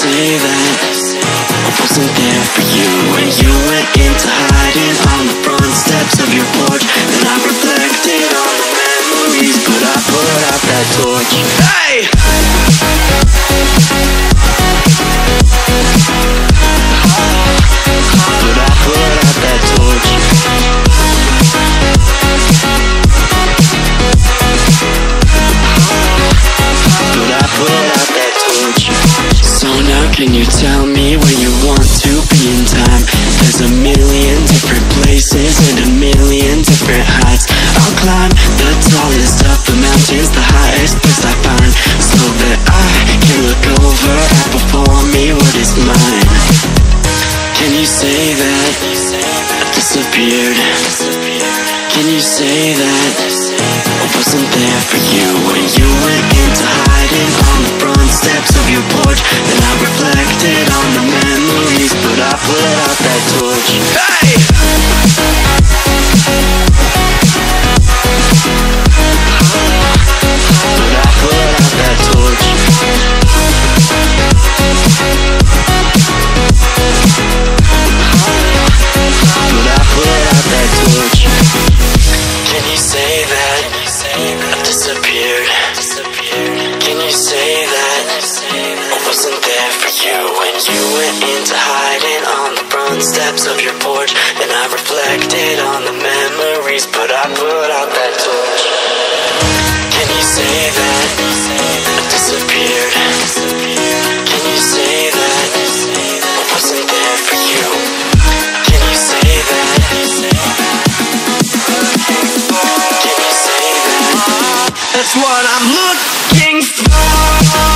That I wasn't there for you when you went into hiding on the front steps of your porch? And I reflected on the memories, but I put out that torch. Hey! But I put can you tell me where you want to be in time? There's a million different places and a million different heights. I'll climb the tallest of the mountains, the highest place I find, so that I can look over at before me what is mine. Can you say that I disappeared? Can you say that I wasn't there for you when you went Hey! I out that torch. I out that torch. Can you say that I disappeared? Can you say that I wasn't there for you when you went into hiding on the front steps of your porch? And I reflected on the memories, but I put out that torch. Can you say that I disappeared? Can you say that I wasn't there for you? Can you say that? Can you say that? That's what I'm looking